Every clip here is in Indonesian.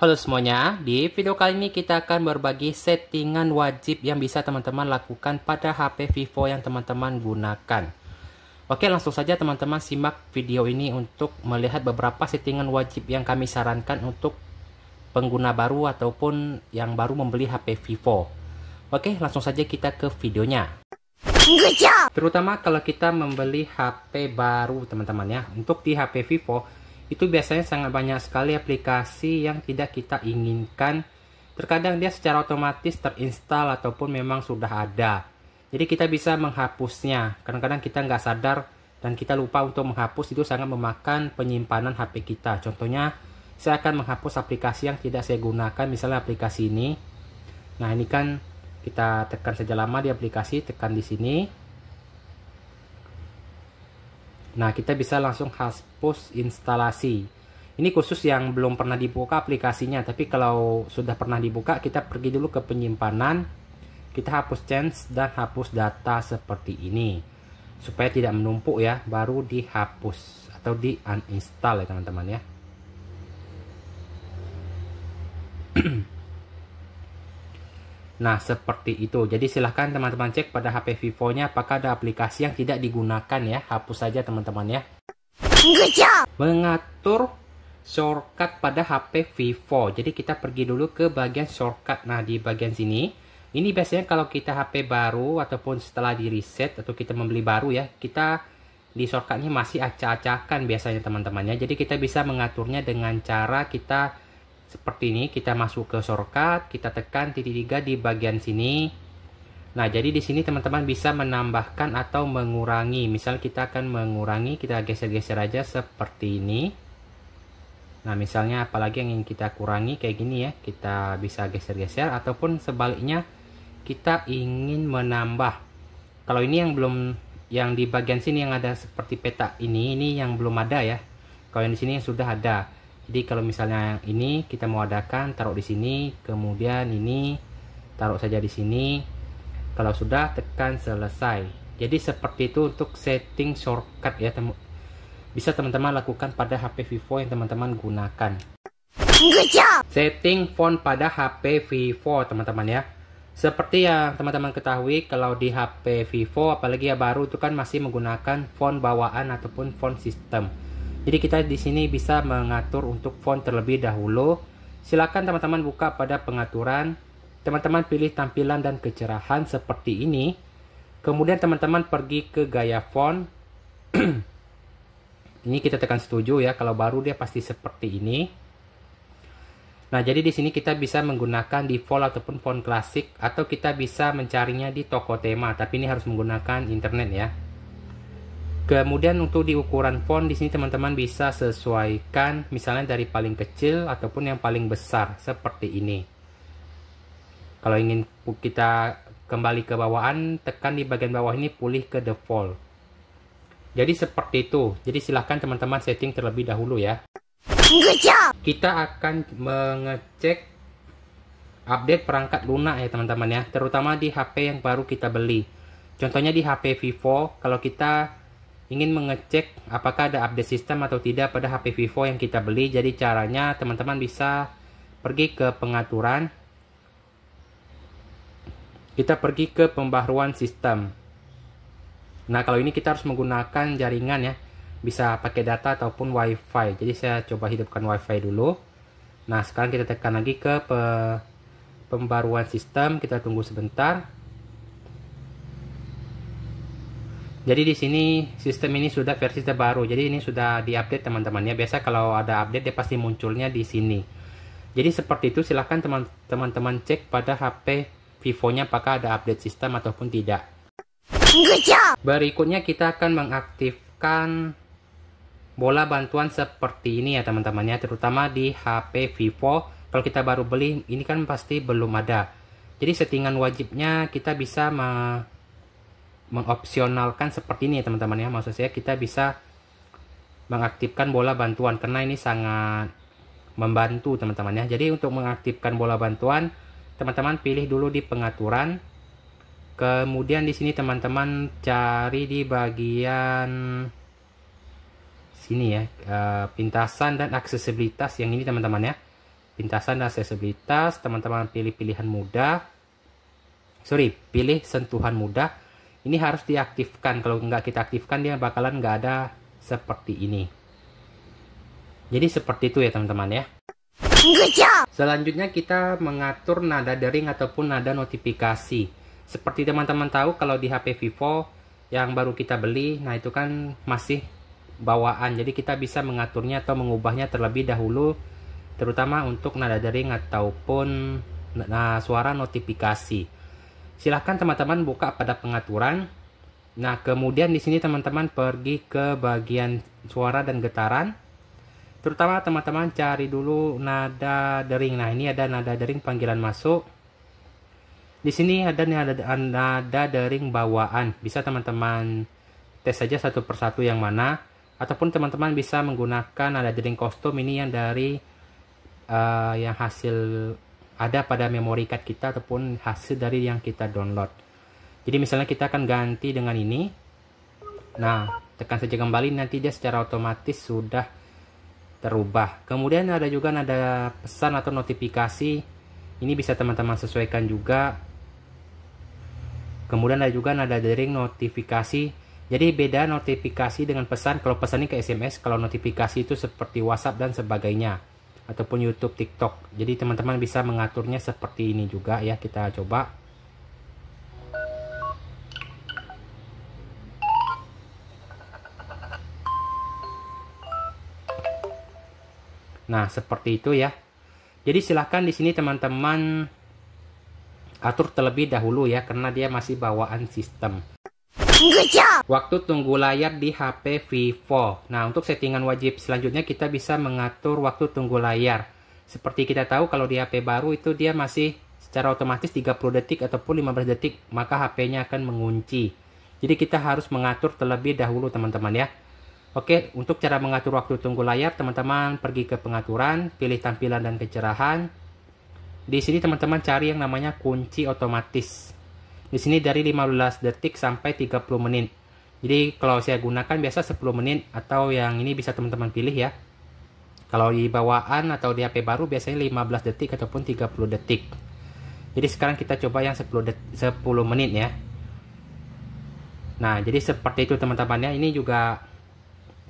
Halo semuanya, di video kali ini kita akan berbagi settingan wajib yang bisa teman-teman lakukan pada HP Vivo yang teman-teman gunakan. Oke, langsung saja teman-teman simak video ini untuk melihat beberapa settingan wajib yang kami sarankan untuk pengguna baru ataupun yang baru membeli HP Vivo. Oke, langsung saja kita ke videonya. Terutama kalau kita membeli HP baru teman-teman ya. Untuk di HP Vivo, itu biasanya sangat banyak sekali aplikasi yang tidak kita inginkan. Terkadang dia secara otomatis terinstal ataupun memang sudah ada. Jadi kita bisa menghapusnya. Kadang-kadang kita nggak sadar dan kita lupa untuk menghapus itu sangat memakan penyimpanan HP kita. Contohnya, saya akan menghapus aplikasi yang tidak saya gunakan, misalnya aplikasi ini. Nah, ini kan kita tekan saja lama di aplikasi, tekan di sini. Nah, kita bisa langsung hapus instalasi. Ini khusus yang belum pernah dibuka aplikasinya, tapi kalau sudah pernah dibuka, kita pergi dulu ke penyimpanan, kita hapus change dan hapus data seperti ini. Supaya tidak menumpuk ya, baru dihapus atau di uninstall ya teman-teman ya. Nah, seperti itu. Jadi silahkan teman-teman cek pada HP Vivo-nya apakah ada aplikasi yang tidak digunakan ya. Hapus saja teman-teman ya. Mengatur shortcut pada HP Vivo. Jadi kita pergi dulu ke bagian shortcut. Nah, di bagian sini. Ini biasanya kalau kita HP baru ataupun setelah di reset atau kita membeli baru ya. Kita di shortcutnya masih acak-acakan biasanya teman-temannya. Jadi kita bisa mengaturnya dengan cara kita seperti ini kita masuk ke shortcut kita tekan titik tiga di bagian sini. Nah jadi di sini teman-teman bisa menambahkan atau mengurangi. Misal kita akan mengurangi kita geser-geser aja seperti ini. Nah misalnya apalagi yang ingin kita kurangi? Kayak gini ya kita bisa geser-geser. Ataupun sebaliknya kita ingin menambah. Kalau ini yang belum yang di bagian sini yang ada seperti peta ini ini yang belum ada ya. Kalau yang di sini yang sudah ada jadi kalau misalnya yang ini kita mau adakan taruh di sini kemudian ini taruh saja di sini. Kalau sudah tekan selesai. Jadi seperti itu untuk setting shortcut ya bisa teman-teman lakukan pada HP Vivo yang teman-teman gunakan. Setting font pada HP Vivo teman-teman ya. Seperti yang teman-teman ketahui kalau di HP Vivo apalagi ya baru itu kan masih menggunakan font bawaan ataupun font sistem jadi kita di sini bisa mengatur untuk font terlebih dahulu. Silakan teman-teman buka pada pengaturan. Teman-teman pilih tampilan dan kecerahan seperti ini. Kemudian teman-teman pergi ke gaya font. ini kita tekan setuju ya. Kalau baru dia pasti seperti ini. Nah, jadi di sini kita bisa menggunakan default ataupun font klasik atau kita bisa mencarinya di toko tema, tapi ini harus menggunakan internet ya. Kemudian untuk di ukuran font di sini teman-teman bisa sesuaikan misalnya dari paling kecil ataupun yang paling besar seperti ini. Kalau ingin kita kembali ke bawaan, tekan di bagian bawah ini pulih ke default. Jadi seperti itu. Jadi silahkan teman-teman setting terlebih dahulu ya. Kita akan mengecek update perangkat lunak ya teman-teman ya. Terutama di HP yang baru kita beli. Contohnya di HP Vivo, kalau kita ingin mengecek apakah ada update sistem atau tidak pada HP Vivo yang kita beli. Jadi caranya teman-teman bisa pergi ke pengaturan. Kita pergi ke pembaruan sistem. Nah, kalau ini kita harus menggunakan jaringan ya. Bisa pakai data ataupun WiFi. Jadi saya coba hidupkan WiFi dulu. Nah, sekarang kita tekan lagi ke pembaruan sistem. Kita tunggu sebentar. Jadi di sini sistem ini sudah versi terbaru. Jadi ini sudah diupdate teman-teman ya. Biasa kalau ada update dia pasti munculnya di sini. Jadi seperti itu silahkan teman-teman cek pada HP Vivo-nya apakah ada update sistem ataupun tidak. Berikutnya kita akan mengaktifkan bola bantuan seperti ini ya teman-teman ya. Terutama di HP Vivo. Kalau kita baru beli ini kan pasti belum ada. Jadi settingan wajibnya kita bisa mengopsionalkan seperti ini teman-teman ya. Maksud saya kita bisa mengaktifkan bola bantuan karena ini sangat membantu teman-teman ya. Jadi untuk mengaktifkan bola bantuan teman-teman pilih dulu di pengaturan. Kemudian di sini teman-teman cari di bagian sini ya. Eh, pintasan dan aksesibilitas yang ini teman-teman ya. Pintasan dan aksesibilitas, teman-teman pilih pilihan mudah. Sorry, pilih sentuhan mudah. Ini harus diaktifkan. Kalau nggak kita aktifkan, dia bakalan nggak ada seperti ini. Jadi seperti itu ya teman-teman ya. Selanjutnya kita mengatur nada dering ataupun nada notifikasi. Seperti teman-teman tahu kalau di HP Vivo yang baru kita beli, nah itu kan masih bawaan. Jadi kita bisa mengaturnya atau mengubahnya terlebih dahulu terutama untuk nada dering ataupun nah, suara notifikasi. Silahkan teman-teman buka pada pengaturan. Nah, kemudian di sini teman-teman pergi ke bagian suara dan getaran. Terutama teman-teman cari dulu nada dering. Nah ini ada nada dering panggilan masuk. Di sini ada nada, nada dering bawaan. Bisa teman-teman tes saja satu persatu yang mana. Ataupun teman-teman bisa menggunakan nada dering kostum ini yang dari uh, yang hasil ada pada memory card kita ataupun hasil dari yang kita download jadi misalnya kita akan ganti dengan ini nah tekan saja kembali nanti dia secara otomatis sudah terubah. Kemudian ada juga nada pesan atau notifikasi. Ini bisa teman-teman sesuaikan juga. Kemudian ada juga nada dering notifikasi. Jadi beda notifikasi dengan pesan. Kalau pesan ini ke SMS, kalau notifikasi itu seperti WhatsApp dan sebagainya. Ataupun YouTube, TikTok. Jadi teman-teman bisa mengaturnya seperti ini juga ya. Kita coba. Nah, seperti itu ya. Jadi silahkan di sini teman-teman atur terlebih dahulu ya karena dia masih bawaan sistem. Waktu tunggu layar di HP Vivo. Nah, untuk settingan wajib selanjutnya kita bisa mengatur waktu tunggu layar. Seperti kita tahu kalau di HP baru itu dia masih secara otomatis 30 detik ataupun 15 detik, maka HP-nya akan mengunci. Jadi kita harus mengatur terlebih dahulu teman-teman ya. Oke, untuk cara mengatur waktu tunggu layar, teman-teman pergi ke pengaturan, pilih tampilan dan kecerahan. Di sini teman-teman cari yang namanya kunci otomatis. Di sini dari 15 detik sampai 30 menit. Jadi kalau saya gunakan biasa 10 menit atau yang ini bisa teman-teman pilih ya. Kalau di bawaan atau di HP baru biasanya 15 detik ataupun 30 detik. Jadi sekarang kita coba yang 10, 10 menit ya. Nah, jadi seperti itu teman-teman ya. Ini juga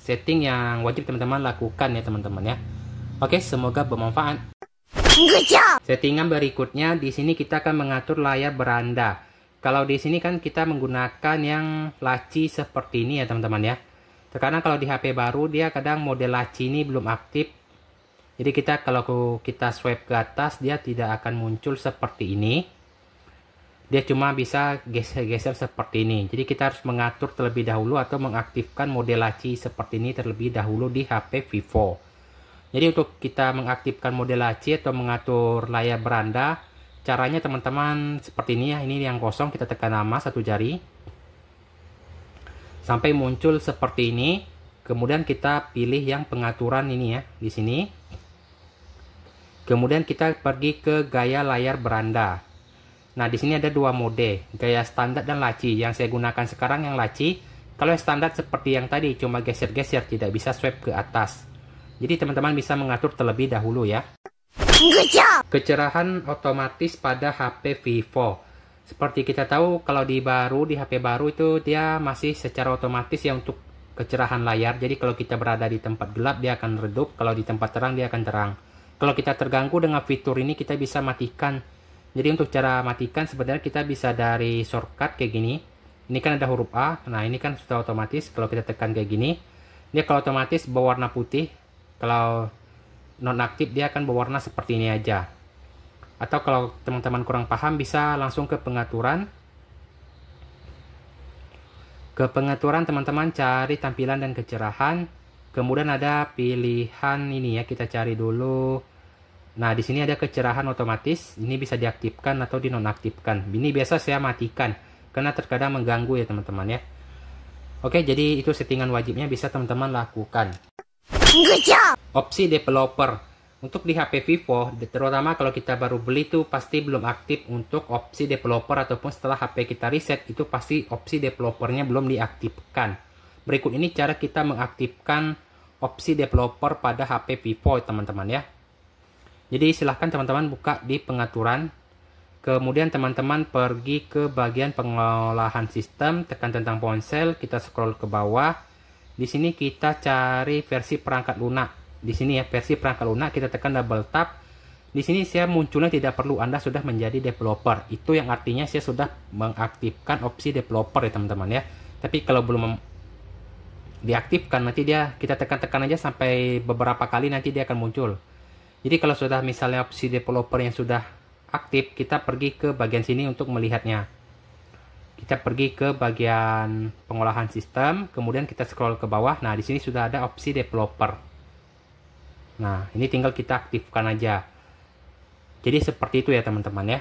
setting yang wajib teman-teman lakukan ya teman-teman ya. Oke, semoga bermanfaat. Settingan berikutnya di sini kita akan mengatur layar beranda. Kalau di sini kan kita menggunakan yang laci seperti ini ya teman-teman ya. Terkadang kalau di HP baru dia kadang model laci ini belum aktif. Jadi kita kalau kita swipe ke atas dia tidak akan muncul seperti ini dia cuma bisa geser-geser seperti ini. Jadi kita harus mengatur terlebih dahulu atau mengaktifkan mode laci seperti ini terlebih dahulu di HP Vivo. Jadi untuk kita mengaktifkan mode laci atau mengatur layar beranda, caranya teman-teman seperti ini ya. Ini yang kosong kita tekan nama satu jari. Sampai muncul seperti ini. Kemudian kita pilih yang pengaturan ini ya di sini. Kemudian kita pergi ke gaya layar beranda. Nah, di sini ada dua mode, gaya standar dan laci. Yang saya gunakan sekarang yang laci. Kalau yang standar seperti yang tadi, cuma geser-geser, tidak bisa swipe ke atas. Jadi teman-teman bisa mengatur terlebih dahulu ya. Kecerahan otomatis pada HP Vivo. Seperti kita tahu, kalau di baru, di HP baru itu dia masih secara otomatis ya untuk kecerahan layar. Jadi kalau kita berada di tempat gelap, dia akan redup. Kalau di tempat terang, dia akan terang. Kalau kita terganggu dengan fitur ini, kita bisa matikan jadi untuk cara matikan sebenarnya kita bisa dari shortcut kayak gini. Ini kan ada huruf A. Nah, ini kan sudah otomatis kalau kita tekan kayak gini. Dia kalau otomatis berwarna putih. Kalau non aktif dia akan berwarna seperti ini aja. Atau kalau teman-teman kurang paham bisa langsung ke pengaturan. Ke pengaturan teman-teman cari tampilan dan kecerahan. Kemudian ada pilihan ini ya, kita cari dulu Nah, di sini ada kecerahan otomatis. Ini bisa diaktifkan atau dinonaktifkan. Ini biasa saya matikan karena terkadang mengganggu ya teman-teman ya. Oke, jadi itu settingan wajibnya bisa teman-teman lakukan. Opsi developer. Untuk di HP Vivo, terutama kalau kita baru beli itu pasti belum aktif untuk opsi developer ataupun setelah HP kita reset itu pasti opsi developernya belum diaktifkan. Berikut ini cara kita mengaktifkan opsi developer pada HP Vivo teman-teman ya. Jadi silahkan teman-teman buka di pengaturan. Kemudian teman-teman pergi ke bagian pengolahan sistem, tekan tentang ponsel, kita scroll ke bawah. Di sini kita cari versi perangkat lunak. Di sini ya versi perangkat lunak kita tekan double tap. Di sini saya munculnya tidak perlu Anda sudah menjadi developer. Itu yang artinya saya sudah mengaktifkan opsi developer ya teman-teman ya. Tapi kalau belum diaktifkan nanti dia kita tekan-tekan aja sampai beberapa kali nanti dia akan muncul. Jadi kalau sudah misalnya opsi developer yang sudah aktif, kita pergi ke bagian sini untuk melihatnya. Kita pergi ke bagian pengolahan sistem, kemudian kita scroll ke bawah. Nah, di sini sudah ada opsi developer. Nah, ini tinggal kita aktifkan aja. Jadi seperti itu ya teman-teman ya.